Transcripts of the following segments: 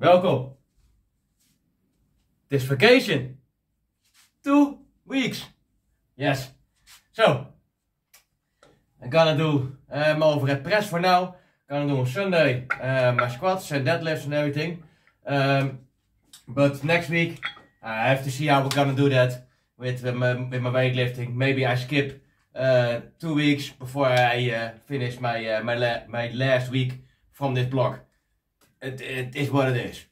Welcome. This vacation. Two weeks. Yes. So, I'm gonna do um, overhead press for now. Gonna do on Sunday uh, my squats and deadlifts and everything. Um, but next week I have to see how we're gonna do that with uh, my, with my weightlifting. Maybe I skip uh, two weeks before I uh, finish my my la my last week from this block. It, it is what it is.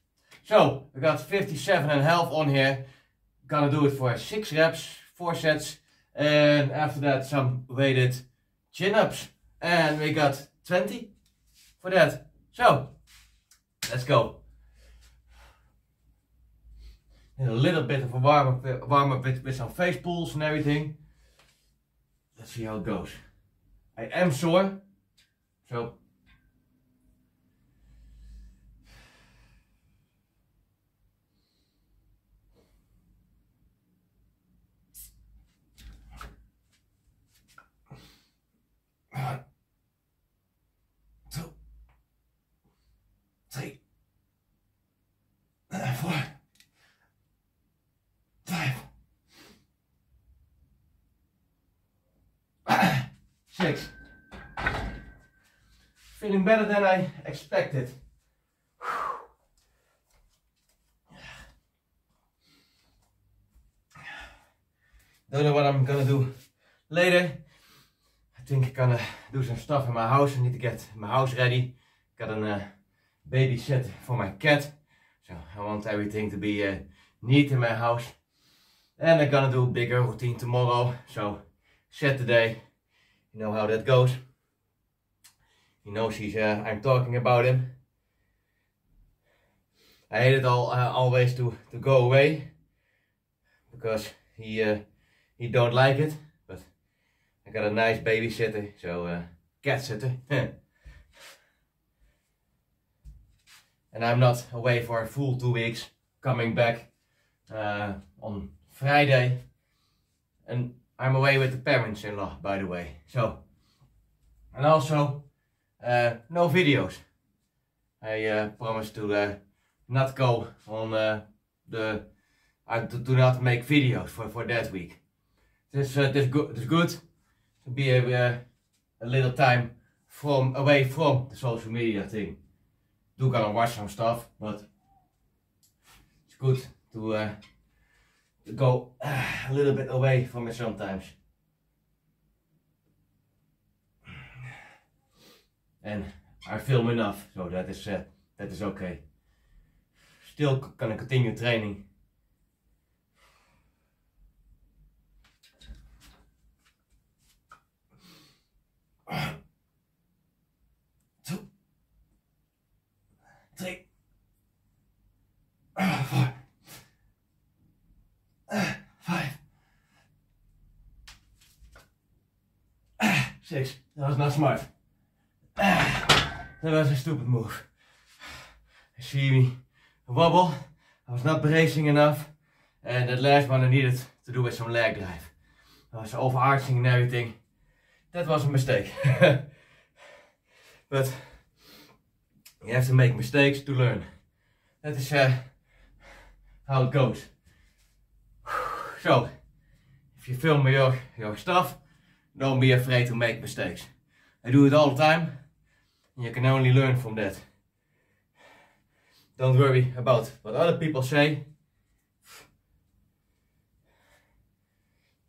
So we got 57 and a half on here. Gonna do it for six reps, four sets, and after that some weighted chin ups. And we got 20 for that. So let's go. And a little bit of a warm up, warm up with, with some face pulls and everything. Let's see how it goes. I am sore, so four, five, six. Feeling better than I expected. Don't know what I'm gonna do later. I think I'm gonna do some stuff in my house. I need to get my house ready. Got a uh, baby set for my cat. So I want everything to be uh, neat in my house. And I'm gonna do a bigger routine tomorrow. So Saturday, you know how that goes. He knows he's, uh, I'm talking about him. I hate it all uh, always to, to go away because he uh, he don't like it. But I got a nice babysitter, so uh, cat sitter. and I'm not away for a full two weeks. Coming back uh, on Friday, and I'm away with the parents-in-law, by the way. So, and also uh, no videos. I uh, promised to uh, not go on uh, the. I do not make videos for, for that week. This uh, this good. This good to be a, uh, a little time from away from the social media thing. Do gonna watch some stuff, but it's good to, uh, to go uh, a little bit away from it sometimes. And I film enough, so that is uh, that is okay. Still c- gonna continue training. Six. That was not smart. That was a stupid move. You see me wobble. I was not bracing enough. And that last one I needed to do with some leg drive. I was overarching and everything. That was a mistake. but you have to make mistakes to learn. That is uh, how it goes. So, if you film your, your stuff, don't be afraid to make mistakes. I do it all the time. And you can only learn from that. Don't worry about what other people say.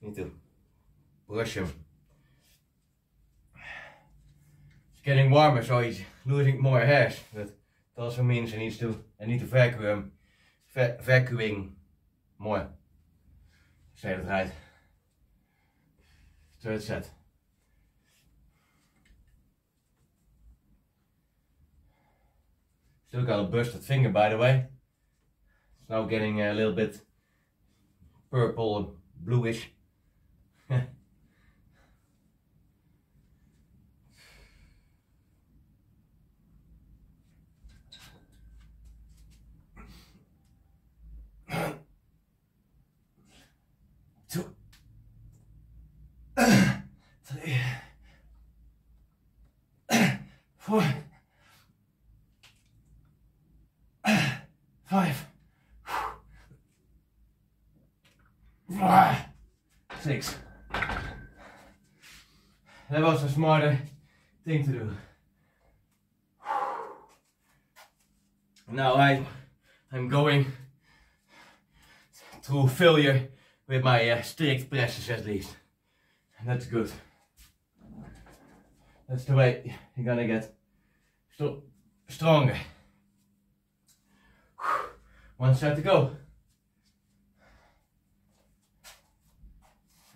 Need to brush him. It's getting warmer, so he's losing more hairs. But it also means I need to I need to vacuum va vacuuming more. Say that right. Third set. Still got a busted finger by the way. It's now getting a little bit purple and bluish. Two, three, four, five, six. That was a smarter thing to do. Now I, I'm going to failure with my uh, strict presses at least. And that's good. That's the way you're gonna get st stronger. One set to go.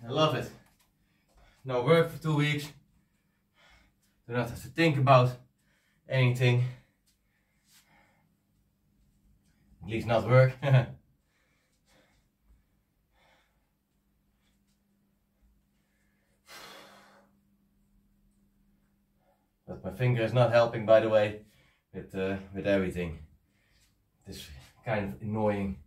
I love it. No work for two weeks. Do not have to think about anything. At least not work. but my finger is not helping by the way with uh, with everything. It's kind of annoying.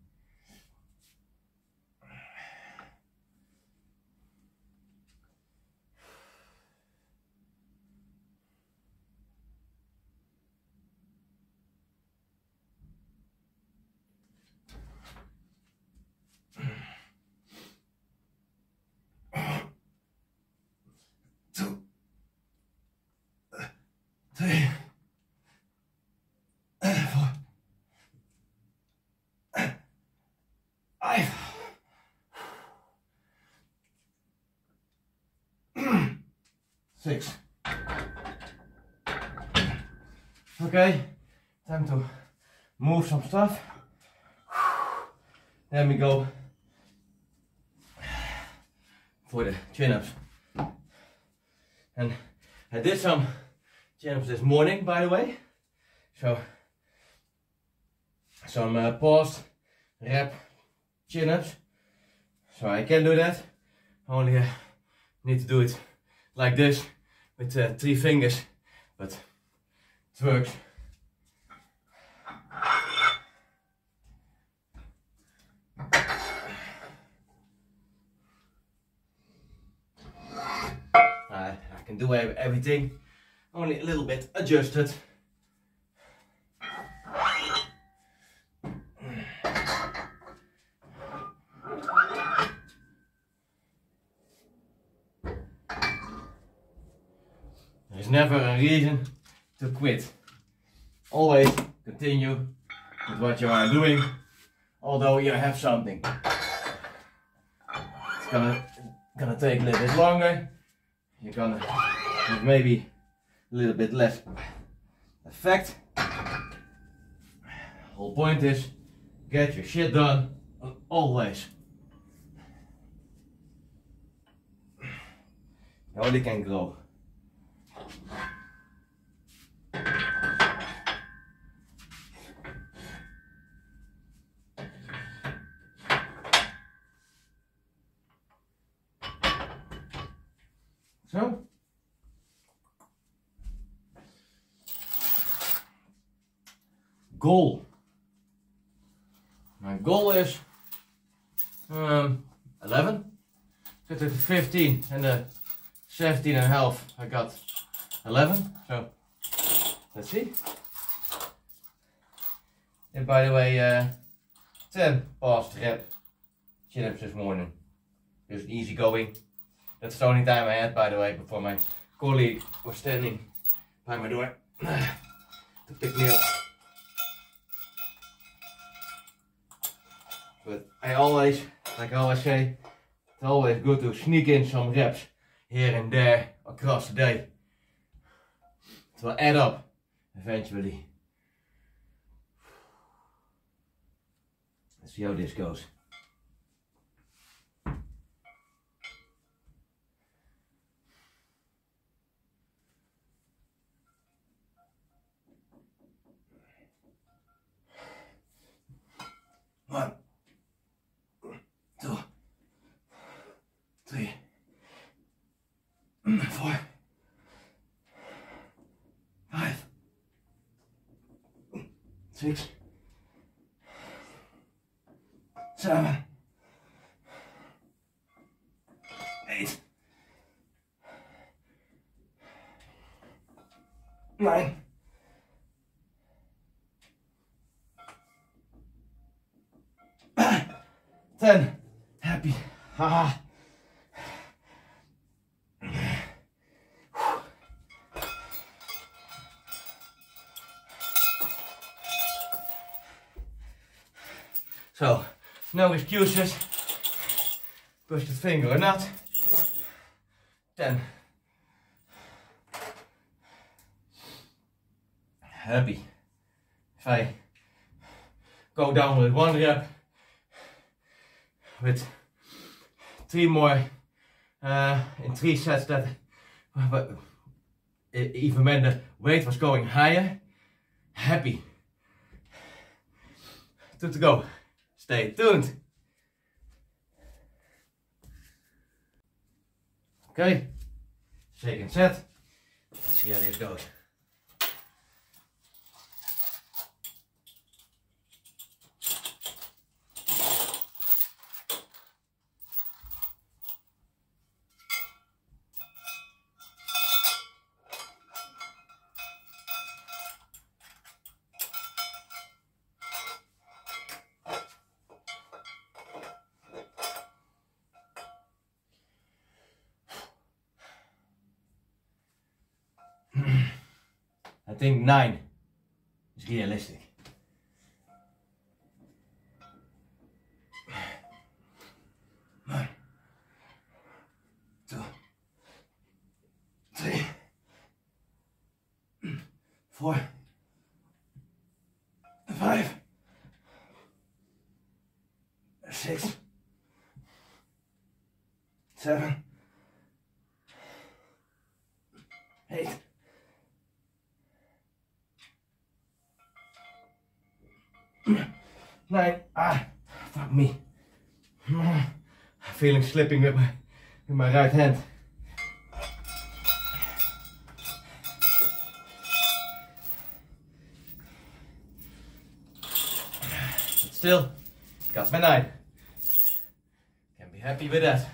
Two, three, four, five, six. Okay, time to move some stuff. Then we go for the chin-ups. And I did some chin-ups this morning, by the way. So, some uh, paused rep chin-ups. So I can do that. Only uh, need to do it like this with uh, three fingers. But it works. I, I can do everything, only a little bit adjusted. There's never a reason to quit. Always continue with what you are doing, although you have something. It's gonna gonna take a little bit longer. You're gonna have maybe a little bit less effect. Whole point is get your shit done always. You only can grow. So. Goal. My goal is um, 11. Zit at 15 and the 17 and a half I got 11. So let's see. And by the way, uh, 10 paused rep chin ups this morning. Just easy going. That's the only time I had, by the way, before my colleague was standing by my door to pick me up. But I always, like oh, I always say, it's always good to sneak in some reps here and there across the day. It will add up eventually. Let's see how this goes. six, seven, eight, nine, ten. Happy. Ha no excuses. Push the finger or not. 10. Happy. If I go down with one rep, with three more uh, in three sets that but even when the weight was going higher, happy. Two to go. Stay tuned. Okay, second set. Let's see how this goes. I think nine is realistic. One, two, three, four, five, six, seven, Nine. Ah, fuck me. Feeling slipping with my with my right hand. But still, got my nine. Can be happy with that.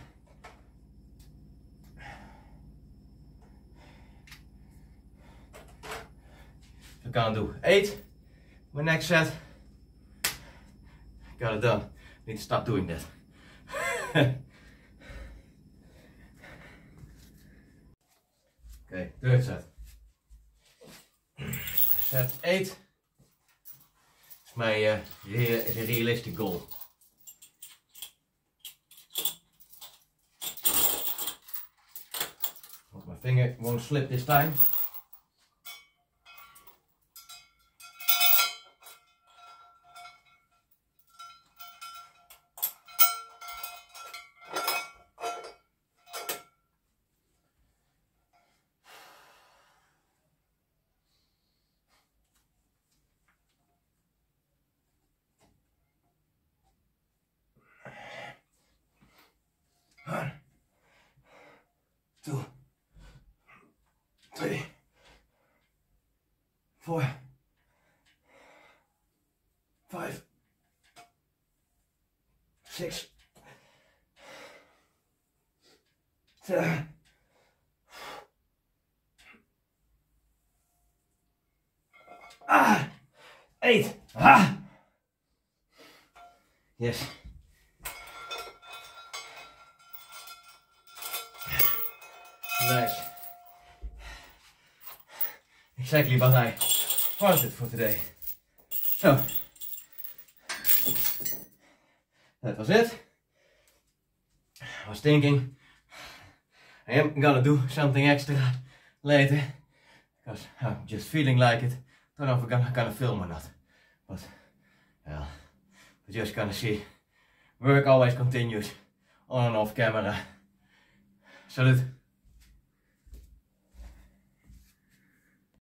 We gaan do eight. My next set. Got it done. Need to stop doing that. okay, third set. Set 8 is my uh, a realistic goal. Hope my finger won't slip this time. Two, three, four, five, six, seven, ah, eight, ah, yes. Nice. Exactly what I wanted for today. So, that was it. I was thinking I am gonna do something extra later because I'm just feeling like it. Don't know if we're gonna, gonna film or not, but well, we're just gonna see. Work always continues on and off camera. Salute.